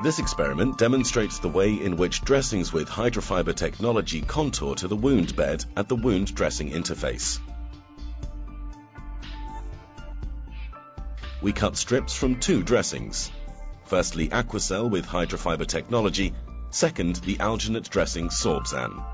This experiment demonstrates the way in which dressings with hydrofiber technology contour to the wound bed at the wound dressing interface. We cut strips from two dressings. Firstly, Aquacel with hydrofiber technology, second, the alginate dressing Sorbsan.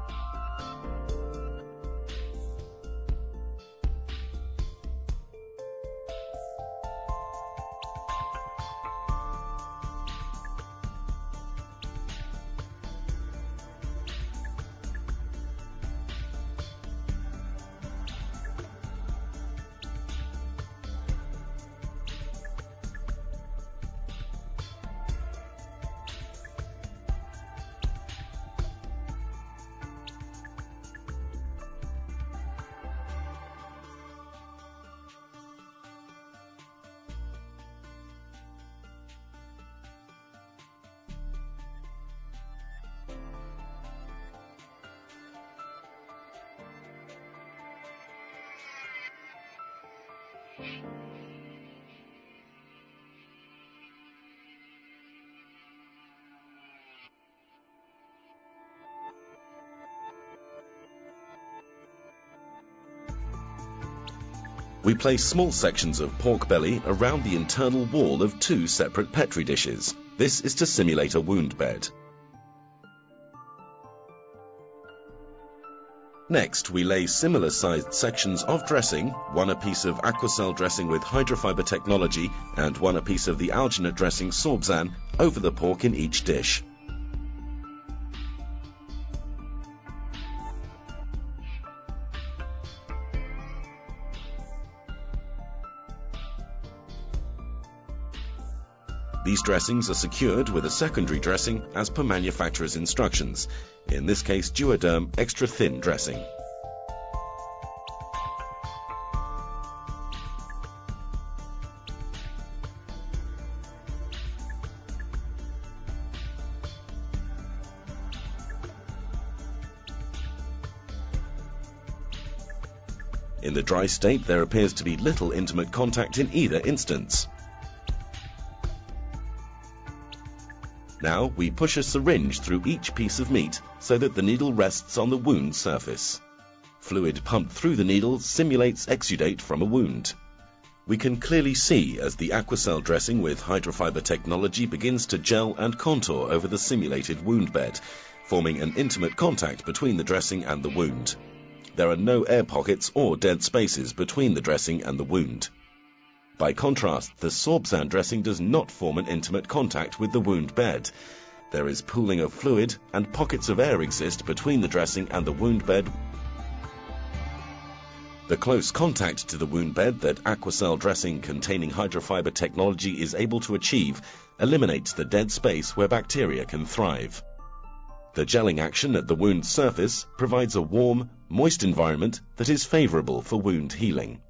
We place small sections of pork belly around the internal wall of two separate Petri dishes. This is to simulate a wound bed. Next, we lay similar sized sections of dressing, one a piece of Aquacel dressing with hydrofiber technology and one a piece of the alginate dressing Sorbsan, over the pork in each dish. These dressings are secured with a secondary dressing as per manufacturer's instructions, in this case Duoderm extra thin dressing. In the dry state, there appears to be little intimate contact in either instance. Now we push a syringe through each piece of meat so that the needle rests on the wound surface. Fluid pumped through the needle simulates exudate from a wound. We can clearly see as the Aquacel dressing with hydrofiber technology begins to gel and contour over the simulated wound bed, forming an intimate contact between the dressing and the wound. There are no air pockets or dead spaces between the dressing and the wound. By contrast, the Sorbsan dressing does not form an intimate contact with the wound bed. There is pooling of fluid and pockets of air exist between the dressing and the wound bed. The close contact to the wound bed that Aquacel dressing containing hydrofiber technology is able to achieve eliminates the dead space where bacteria can thrive. The gelling action at the wound surface provides a warm, moist environment that is favorable for wound healing.